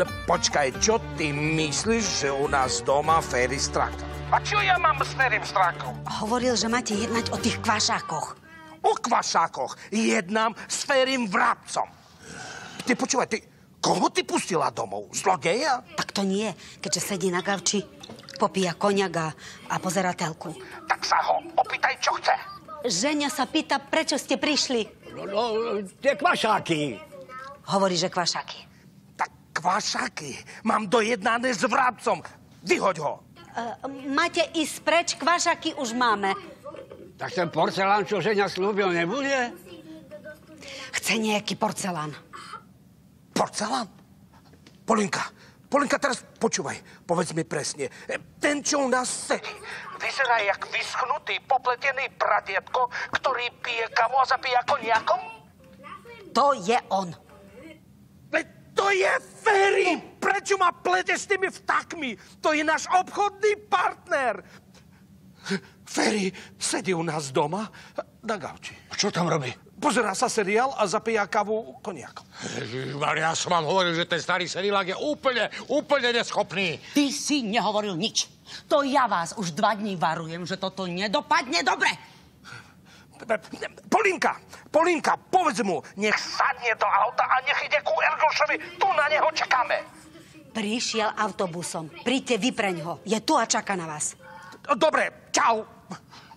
Počkaj, čo ty myslíš, že u nás doma Ferry straka? A čo ja mám s Ferrym strakom? Hovoril, že máte jednať o tých kvašákoch. O kvašákoch jednám s Ferrym vrabcom. Ty počúvaj, ty, koho ty pustila domov? Zlodeja? Tak to nie, keďže sedí na gauči, popíja koniak a, a pozera telku. Tak sa ho opýtaj, čo chce. Ženia sa pýta, prečo ste prišli. No, no, tie kvašáky. Hovorí, že kvašáky. Kvašaky mám dojednané s vrabcom. Vyhoď ho. Uh, máte ísť preč, kvašaky už máme. Tak ten porcelán, čo ženia slúbil, nebude? Chce nejaký porcelán. Porcelán? Polinka, Polinka, teraz počúvaj. Povedz mi presne. E, Ten, čo u nás sedí, vyzerá jak vyschnutý, popletený pradietko, ktorý pije kavu a zapíja koniakom? To je on. To je Ferry! Prečo ma plete s tými vtakmi? To je náš obchodný partner. Ferry sedí u nás doma na gauči. Čo tam robí? Pozerá sa seriál a zapíja kavu koniakom. Ježišmar, ja som vám hovoril, že ten starý serilák je úplne, úplne neschopný. Ty si nehovoril nič. To ja vás už dva dní varujem, že toto nedopadne dobre. Polinka, Polinka, povedz mu, nech sadne do auta a nech ide ku Ergošovi. Tu na neho čakáme. Prišiel autobusom. Príďte vy preň ho. Je tu a čaká na vás. Dobre, čau.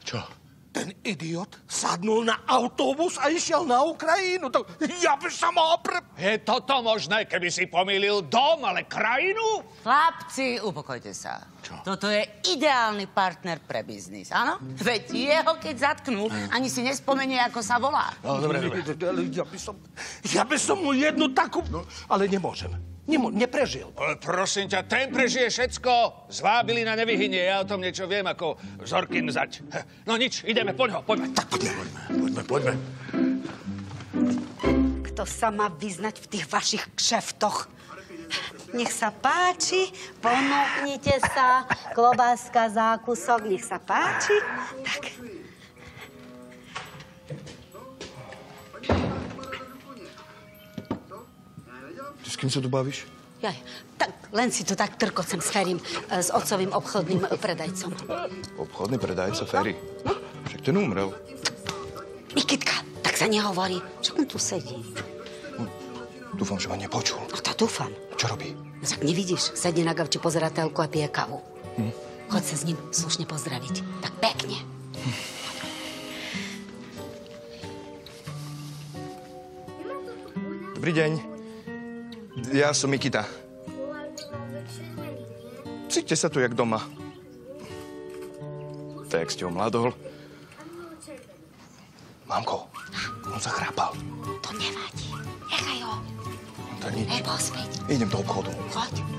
Čo? Ten idiot sadnul na autobus a išiel na Ukrajinu. To, ja by som ho opre... Je toto možné, keby si pomýlil dom, ale krajinu? Chlapci, upokojte sa. Čo? Toto je ideálny partner pre biznis, áno? Veď jeho, keď zatknú, ani si nespomenie, ako sa volá. No, dobre, dobre. Ja by som, ja by som mu jednu takú... Ale nemôžem. Nemo, neprežil. Ale prosím ťa, ten prežije všetko. Zvábili na nevyhynie, ja o tom niečo viem, ako Zorkin zať. No nič, ideme, poď ho, poďme. Tak poďme. Poďme, poďme. Kto sa má vyznať v tých vašich kšeftoch? Nech sa páči, ponúknite sa, klobáska, zákusok, nech sa páči. Tak, s kým sa tu bavíš? jaj, tak len si tu tak trkocem s Ferim, e, s otcovým obchodným predajcom. Obchodný predajca Ferry. Však ten umrel. Nikitka, tak sa nehovorí, však on tu sedí. Dúfam, že ma nepočul. No to dúfam. Čo robí? No tak nevidíš, sedne na gauči, pozera telku a pije kavu. Hm. Choď sa s ním slušne pozdraviť. Tak pekne. Dobrý deň. Ja som Mikita. Cíťte sa tu jak doma. Tak ste mladol. Mamko, on zachrápal. To nevadí. Nechaj ho. To nič. Nebo späť. Idem do obchodu. Choď.